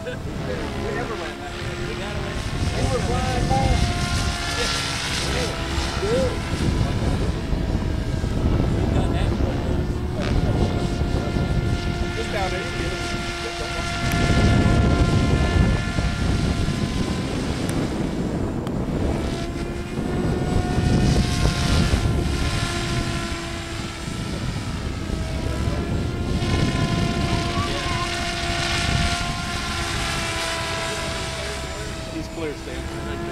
we never went back. We got away. We were flying home. Yeah. Clear you.